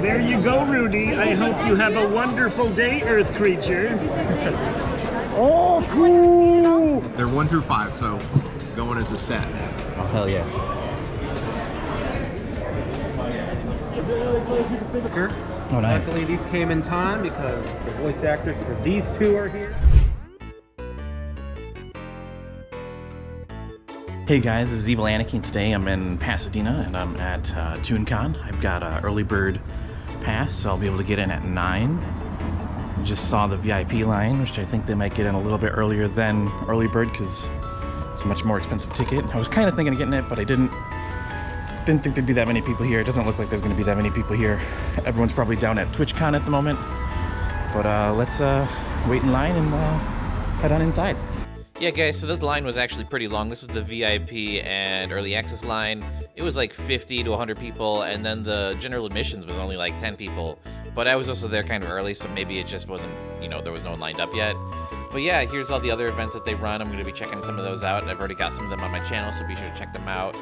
There you go, Rudy. I hope you have a wonderful day, Earth creature. Oh, cool! They're one through five, so going as a set. Oh, hell yeah. Oh, nice. Luckily, these came in time because the voice actors for these two are here. Hey guys, this is Evil Aniki. Today I'm in Pasadena and I'm at uh, ToonCon. I've got an early bird pass, so I'll be able to get in at 9. Just saw the VIP line, which I think they might get in a little bit earlier than early bird because it's a much more expensive ticket. I was kind of thinking of getting it, but I didn't. Didn't think there'd be that many people here. It doesn't look like there's going to be that many people here. Everyone's probably down at TwitchCon at the moment. But uh, let's uh, wait in line and uh, head on inside. Yeah, guys, so this line was actually pretty long. This was the VIP and early access line. It was like 50 to 100 people, and then the general admissions was only like 10 people. But I was also there kind of early, so maybe it just wasn't, you know, there was no one lined up yet. But yeah, here's all the other events that they run. I'm going to be checking some of those out. I've already got some of them on my channel, so be sure to check them out.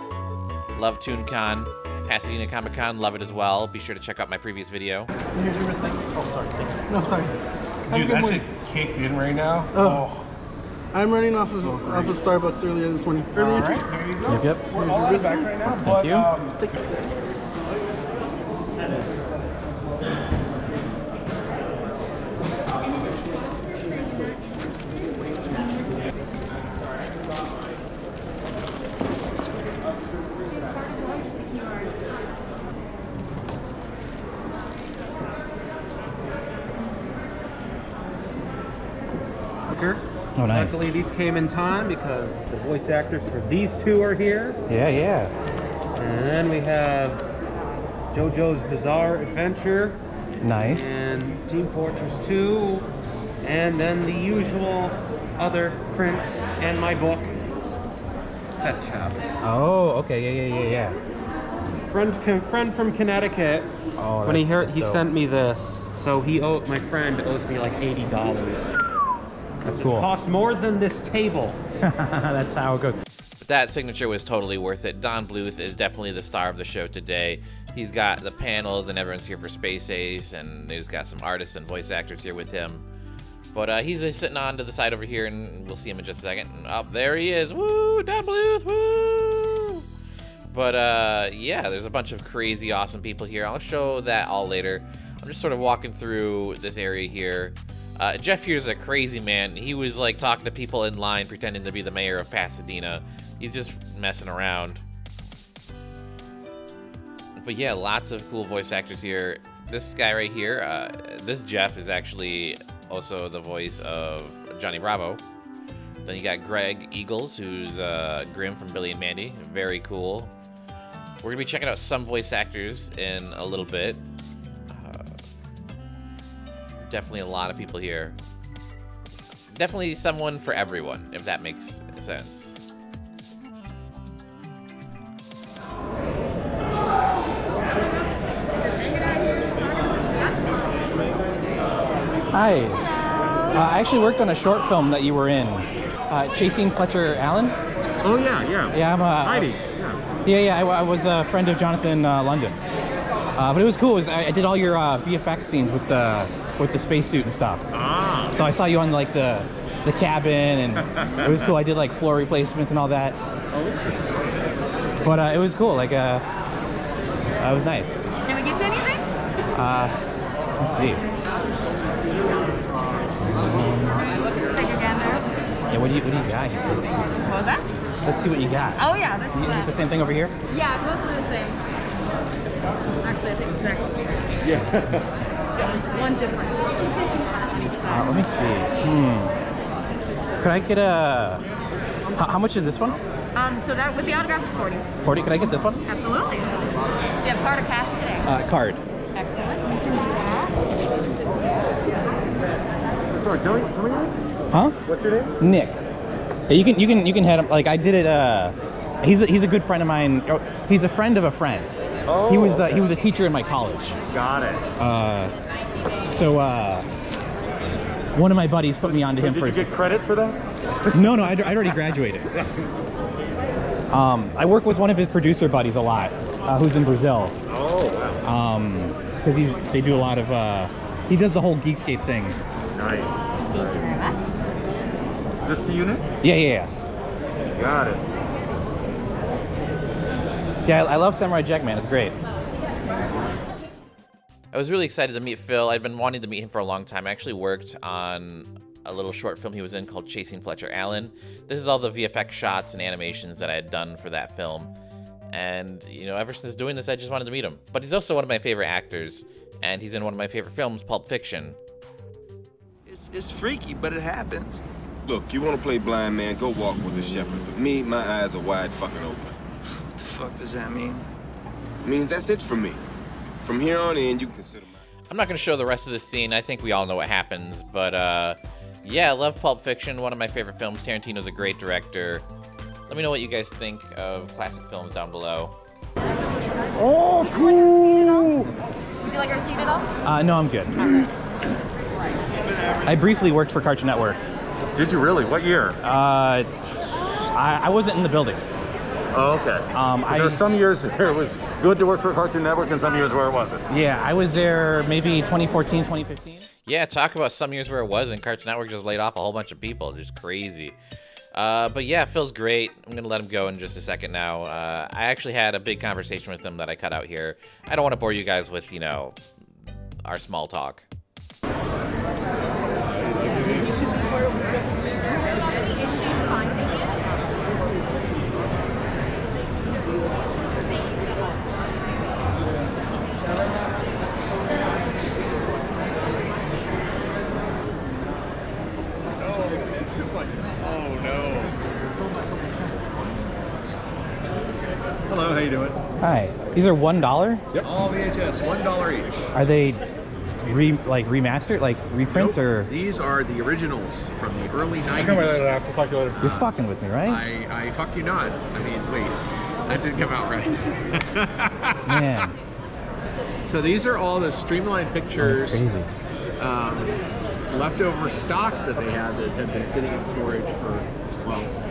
Love ToonCon, Pasadena Comic Con, love it as well. Be sure to check out my previous video. Here's your wristband. Oh, sorry. No, sorry. Have a Dude, good that morning. shit kicked in right now. Oh. oh. I'm running off of off of Starbucks earlier this morning. Early All right, there you go. Yep, yep. We're all Here's back right now. Thank but, you. Um, Thank you. Oh, nice. Luckily, these came in time because the voice actors for these two are here. Yeah, yeah. And then we have JoJo's Bizarre Adventure Nice. and Team Fortress 2, and then the usual other prints and my book, Pet Shop. Oh, okay. Yeah, yeah, yeah, yeah. Friend, friend from Connecticut. Oh, when he heard, he dope. sent me this. So he owe my friend owes me like eighty dollars. That's This cool. costs more than this table. That's how it goes. But that signature was totally worth it. Don Bluth is definitely the star of the show today. He's got the panels and everyone's here for Space Ace, and he's got some artists and voice actors here with him. But uh, he's just sitting on to the side over here, and we'll see him in just a second. And up there he is. Woo! Don Bluth! Woo! But uh, yeah, there's a bunch of crazy, awesome people here. I'll show that all later. I'm just sort of walking through this area here. Uh, Jeff here's a crazy man. He was like talking to people in line, pretending to be the mayor of Pasadena. He's just messing around. But yeah, lots of cool voice actors here. This guy right here, uh, this Jeff is actually also the voice of Johnny Bravo. Then you got Greg Eagles, who's uh, Grim from Billy and Mandy. Very cool. We're gonna be checking out some voice actors in a little bit. Uh, definitely a lot of people here. Definitely someone for everyone, if that makes sense. Hi. Uh, I actually worked on a short film that you were in. Uh, Chasing Fletcher Allen? Oh yeah, yeah. Yeah, I'm a. Heidi's. Yeah. Yeah, yeah, I, I was a friend of Jonathan uh, London. Uh, but it was cool. It was, I, I did all your uh, VFX scenes with the with the spacesuit and stuff. Ah. So I saw you on like the the cabin, and it was cool. I did like floor replacements and all that. Oh. But uh, it was cool. Like, uh, uh, it was nice. Can we get you anything? Uh, let's see. Take a gander. Yeah, what do you what do you got here? Let's see, What was that? let's see what you got. Oh yeah, this is Is it the same thing over here? Yeah, mostly the same. Actually, I think it's exactly the same. Yeah. One difference. Uh, let me see. Hmm. Could I get a? How, how much is this one? Um, so that with the autograph is 40. Forty. can I get this one? Absolutely. Do you have card or cash today? Uh, card. Excellent. We can do that. sorry, tell me, tell me your name. Huh? What's your name? Nick. Yeah, you can you can you can head him. Like I did it. Uh, he's a, he's a good friend of mine. Oh, He's a friend of a friend. Oh, He was uh, he was a teacher in my college. got it. Uh, so uh, one of my buddies put me onto So him did for. you get credit for that? No, no, I'd, I'd already graduated. Um, I work with one of his producer buddies a lot, uh, who's in Brazil. Oh, wow. Um, because he's they do a lot of uh, he does the whole Geekscape thing. Nice. Thank you very much. Is this the unit? Yeah, yeah, yeah. Got it. Yeah, I, I love Samurai Jack, man. It's great. I was really excited to meet Phil. I'd been wanting to meet him for a long time. I actually worked on a little short film he was in called Chasing Fletcher Allen. This is all the VFX shots and animations that I had done for that film. And, you know, ever since doing this, I just wanted to meet him. But he's also one of my favorite actors, and he's in one of my favorite films, Pulp Fiction. It's, it's freaky, but it happens. Look, you want to play blind man, go walk with a shepherd. But me, my eyes are wide fucking open. What the fuck does that mean? I mean, that's it for me. From here on in, you consider my... I'm not going to show the rest of the scene. I think we all know what happens. But, uh, yeah, I love Pulp Fiction, one of my favorite films. Tarantino's a great director. Let me know what you guys think of classic films down below. Oh, cool. Would you like our seat at all? Uh, no, I'm good. I briefly worked for Cartoon Network. Did you really? What year? Uh, I, I wasn't in the building. Oh, okay. Um, I- there were some years there it was good to work for Cartoon Network and some years where it wasn't. Yeah, I was there maybe 2014, 2015. Yeah, talk about some years where it was, and Cartoon Network just laid off a whole bunch of people. Just crazy. Uh, but yeah, Phil's great. I'm gonna let him go in just a second now. Uh, I actually had a big conversation with him that I cut out here. I don't want to bore you guys with, you know, our small talk. How you doing? Hi. These are one dollar. Yep. All VHS, one dollar each. Are they re like remastered, like reprints, Nope, or These are the originals from the early 90s. I'll talk to you later. you're fucking with me, right? I, I fuck you not. I mean, wait, that didn't come out right. Man, so these are all the streamlined that's pictures, crazy. um, leftover stock that they had that had been sitting in storage for well a long time.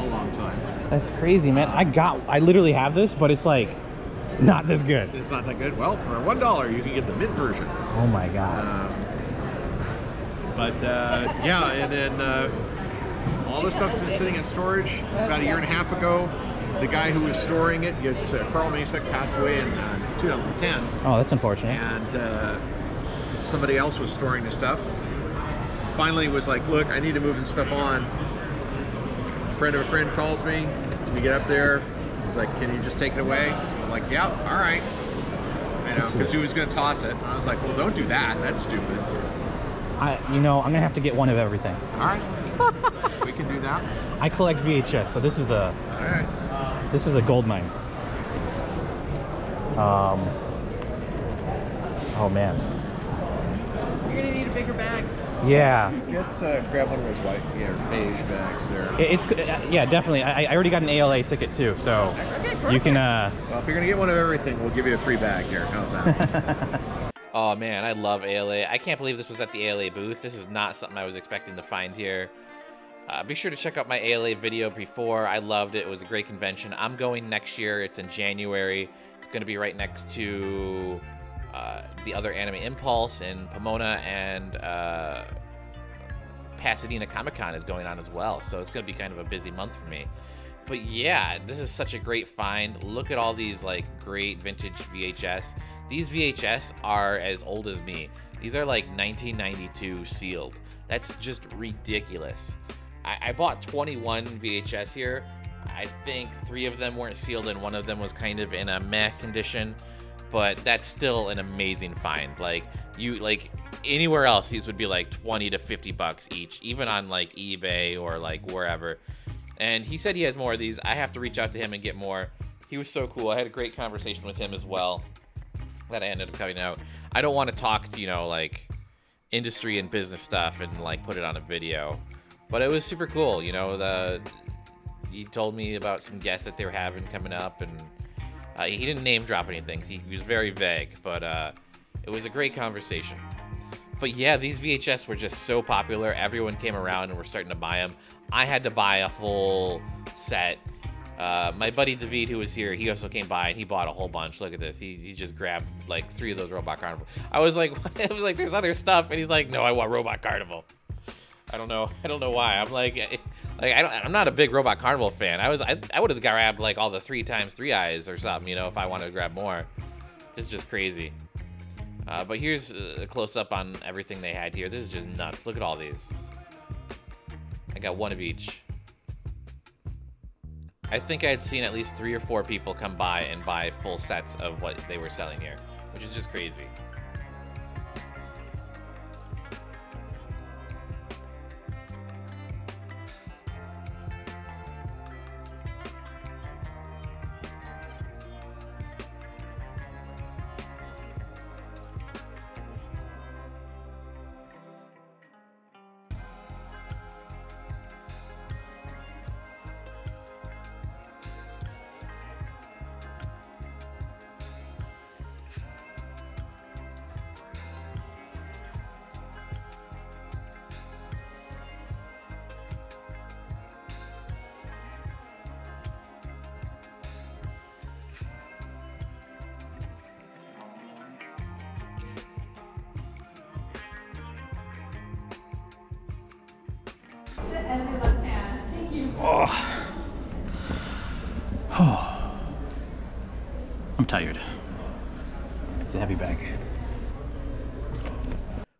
That's crazy, man. I got, I literally have this, but it's like not this good. It's not that good. Well, for one dollar, you can get the mint version. Oh my god. Um, but uh, yeah, and then uh, all this stuff's been sitting in storage. About a year and a half ago, the guy who was storing it, yes, uh, Carl Macek, passed away in uh, 2010, Oh, that's unfortunate. and uh, somebody else was storing the stuff. Finally, was like, "Look, I need to move this stuff on." A friend of a friend calls me. We get up there. He's like, "Can you just take it away?" I'm like, "Yeah, all right." I know, because he was going to toss it. And I was like, "Well, don't do that. That's stupid." I, you know, I'm gonna have to get one of everything. All right, we can do that. I collect VHS, so this is a, All right. this is a gold mine. Um. Oh man. You're gonna need a bigger bag. Yeah. Let's uh, grab one of those white, yeah, beige bags there. It- It's uh, yeah, definitely. I, I already got an ALA ticket too, so you can. uh Well, if you're gonna get one of everything, we'll give you a free bag here. How's that? Oh man, I love ALA. I can't believe this was at the ALA booth. This is not something I was expecting to find here. Uh, be sure to check out my ALA video before. I loved it. It was a great convention. I'm going next year. It's in January. It's going to be right next to uh, the other Anime Impulse in Pomona and uh, Pasadena Comic Con is going on as well. So it's going to be kind of a busy month for me. But yeah, this is such a great find. Look at all these like great vintage VHS. These VHS are as old as me. These are like 1992 sealed. That's just ridiculous. I, I bought 21 VHS here. I think three of them weren't sealed and one of them was kind of in a meh condition. But that's still an amazing find. Like you like anywhere else, these would be like 20 to 50 bucks each, even on like eBay or like wherever. And he said he has more of these. I have to reach out to him and get more. He was so cool. I had a great conversation with him as well that I ended up coming out. I don't want to talk to, you know, like industry and business stuff and like put it on a video. But it was super cool, you know, the he told me about some guests that they were having coming up and uh, he didn't name drop anything. He, was very vague, but uh, it was a great conversation. But yeah, these VHS were just so popular. Everyone came around and were starting to buy them. I had to buy a full set Uh, my buddy David, who was here, he also came by and he bought a whole bunch. Look at this. He, he just grabbed like three of those Robot Carnival. I was like, I was like, there's other stuff, and he's like, no, I want Robot Carnival. I don't know. I don't know why. I'm like, like I don't. I'm not a big Robot Carnival fan. I was. I, I would have grabbed like all the three times three eyes or something. You know, if I wanted to grab more. It's just crazy. Uh, but here's a close up on everything they had here. This is just nuts. Look at all these. I got one of each. I think I had seen at least three or four people come by and buy full sets of what they were selling here, which is just crazy. Oh. Oh. I'm tired. It's a heavy bag.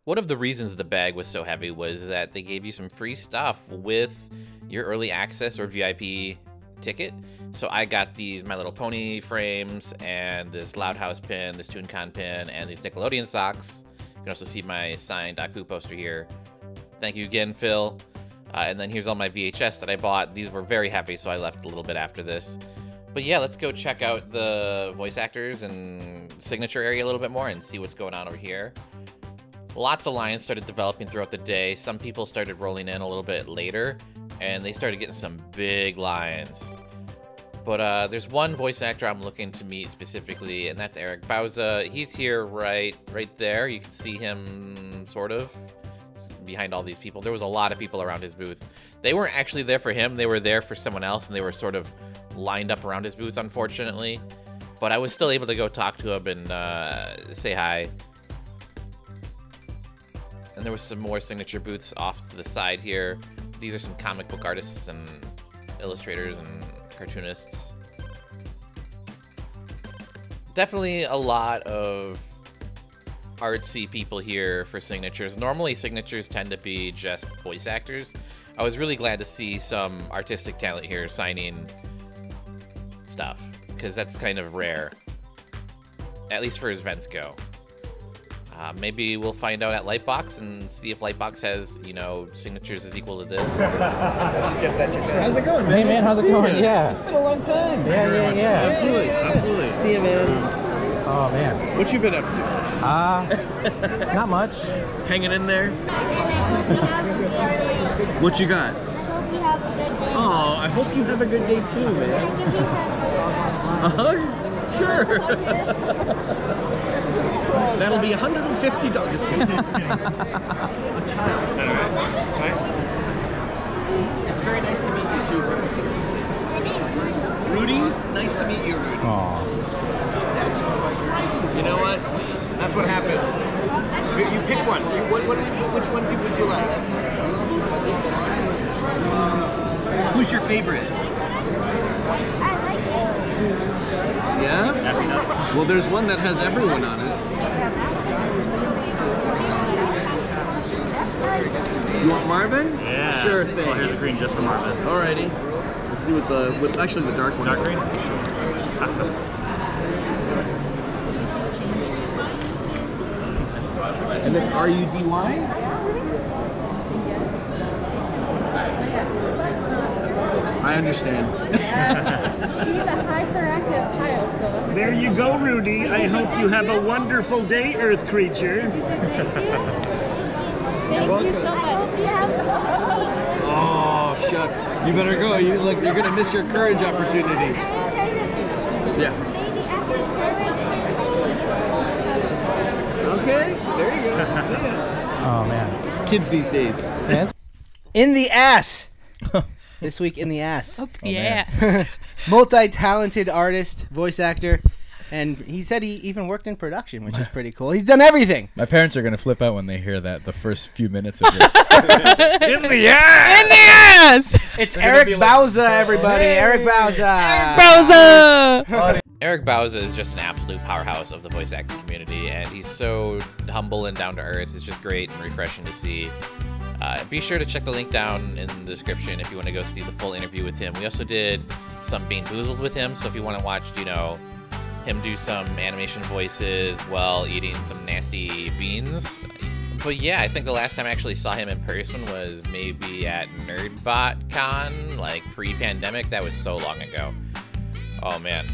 One of the reasons the bag was so heavy was that they gave you some free stuff with your early access or VIP ticket. So I got these My Little Pony frames and this Loud House pin, this ToonCon pin, and these Nickelodeon socks. You can also see my signed Aku poster here. Thank you again, Phil. Uh, and then here's all my VHS that I bought. These were very heavy, so I left a little bit after this. But yeah, let's go check out the voice actors and signature area a little bit more and see what's going on over here. Lots of lines started developing throughout the day. Some people started rolling in a little bit later, and they started getting some big lines. But uh, there's one voice actor I'm looking to meet specifically, and that's Eric Bauza. He's here right, right there. You can see him, sort of, behind all these people. There was a lot of people around his booth. They weren't actually there for him. They were there for someone else, and they were sort of lined up around his booth, unfortunately. But I was still able to go talk to him and uh, say hi. And there was some more signature booths off to the side here. These are some comic book artists and illustrators and cartoonists. Definitely a lot of artsy people here for signatures. Normally signatures tend to be just voice actors. I was really glad to see some artistic talent here signing stuff because that's kind of rare. At least for events go. Uh, maybe we'll find out at Lightbox and see if Lightbox has, you know, signatures is equal to this. How's it going, man? Hey, man, how's it Nice to see going? you. Yeah. It's been a long time. Yeah, yeah, yeah. Absolutely, absolutely. See you, man. Oh man. What you been up to? Uh, not much. Hanging in there? What you got? Oh, I hope you have a good day too, man. A hug? Sure. That'll be $150. Just kidding. a child. It's very nice to meet you too. Rudy, nice to meet you, Rudy. Aw. You know what? That's what happens. You, you pick one. You, what, what, which one would you like? Who's your favorite? I like. Yeah? Well, there's one that has everyone on it. You want Marvin? Yeah. Sure oh, thing. Oh, here's a green just for Marvin. Alrighty. Let's do with the with actually the dark one. Dark green? And it's R U D Y. I understand. He's a hyperactive child, so. There you go, Rudy. I hope you have a wonderful day, Earth creature. Thank you so much. Oh, shuck. You better go. You look. You're gonna miss your courage opportunity. Yeah. Okay. There you go. See ya. Oh man. Kids these days. In the ass. this week in the ass. Up Oh, man. ass. Multi-talented artist, voice actor, and he said he even worked in production, which is pretty cool. He's done everything. My parents are gonna flip out when they hear that the first few minutes of this. In the ass. In the ass. It's Eric Bauza, everybody. Eric Bauza. Bauza. Eric Bauza is just an absolute powerhouse of the voice acting community, and he's so humble and down to earth. It's just great and refreshing to see. Uh, be sure to check the link down in the description if you want to go see the full interview with him. We also did some Bean Boozled with him, so if you want to watch, you know, him do some animation voices while eating some nasty beans. But yeah, I think the last time I actually saw him in person was maybe at NerdBot Con, like pre-pandemic. That was so long ago. Oh man.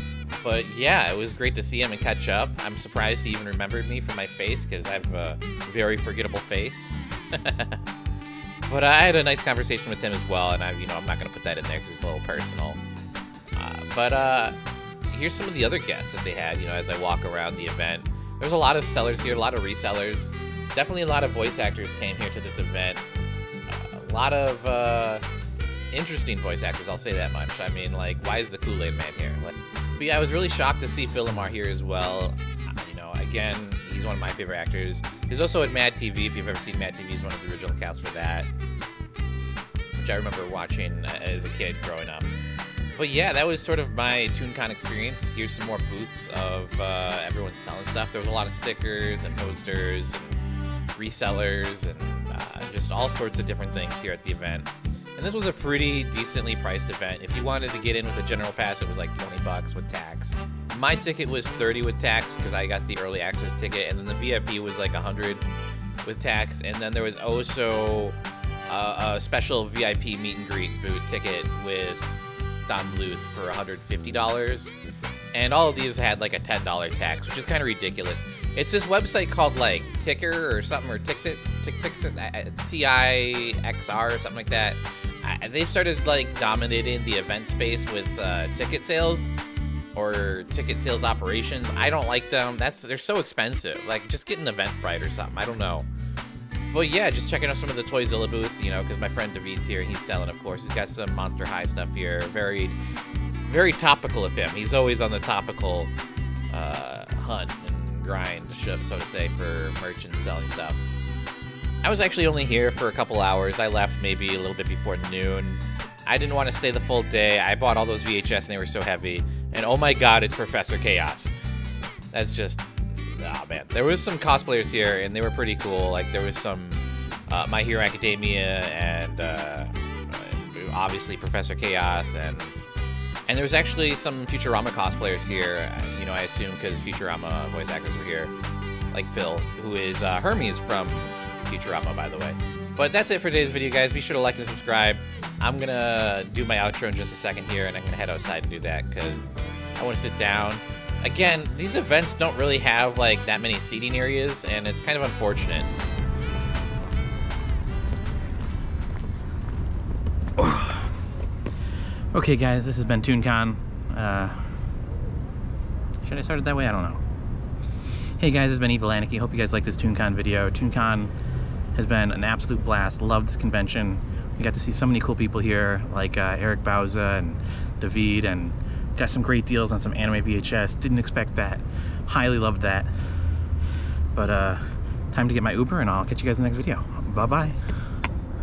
But yeah, it was great to see him and catch up. I'm surprised he even remembered me from my face because I have a very forgettable face. but I had a nice conversation with him as well, and I, you know, I'm not gonna put that in there because it's a little personal. Uh, but uh, here's some of the other guests that they had. You know, as I walk around the event, there's a lot of sellers here, a lot of resellers. Definitely a lot of voice actors came here to this event. Uh, a lot of uh, interesting voice actors. I'll say that much. I mean, like, why is the Kool Aid Man here? Like, but yeah, I was really shocked to see Phil LeMarr here as well. You know, again, he's one of my favorite actors. He's also at Mad TV. If you've ever seen Mad TV, he's one of the original cast for that, which I remember watching as a kid growing up. But yeah, that was sort of my ToonCon experience. Here's some more booths of uh, everyone selling stuff. There was a lot of stickers and posters and resellers and uh, just all sorts of different things here at the event. And this was a pretty decently priced event. If you wanted to get in with a general pass, it was like 20 bucks with tax. My ticket was 30 with tax because I got the early access ticket, and then the VIP was like 100 with tax. And then there was also uh, a special VIP meet and greet booth ticket with Don Bluth for $150. And all of these had like a $10 tax, which is kind of ridiculous. It's this website called like Ticker or something, or Tixit, Tick, Tixit, uh, T-I-X-R or something like that. They've started like dominating the event space with uh, ticket sales or ticket sales operations. I don't like them. That's they're so expensive. Like just get an Eventbrite or something. I don't know. But yeah, just checking out some of the Toyzilla booth, you know, because my friend David's here. and He's selling, of course. He's got some Monster High stuff here. Very, very topical of him. He's always on the topical uh, hunt and grind, so to say, for merch and selling stuff. I was actually only here for a couple hours. I left maybe a little bit before noon. I didn't want to stay the full day. I bought all those VHS and they were so heavy. And oh my god, it's Professor Chaos. That's just oh man. There was some cosplayers here and they were pretty cool. Like there was some uh, My Hero Academia and uh, obviously Professor Chaos and and there was actually some Futurama cosplayers here. uh, You know, I assume because Futurama voice actors were here, like Phil, who is uh, Hermes from Futurama, by the way. But that's it for today's video, guys. Be sure to like and subscribe. I'm gonna do my outro in just a second here, and I'm gonna head outside and do that because I want to sit down. Again, these events don't really have like that many seating areas, and it's kind of unfortunate. Okay, guys, this has been ToonCon. Uh, should I start it that way? I don't know. Hey guys, this has been Evil Aniki. Hope you guys liked this ToonCon video. ToonCon has been an absolute blast. Love this convention. We got to see so many cool people here, like uh, Eric Bauza and David, and got some great deals on some anime VHS. Didn't expect that. Highly loved that. But uh, time to get my Uber, and I'll catch you guys in the next video. Bye-bye.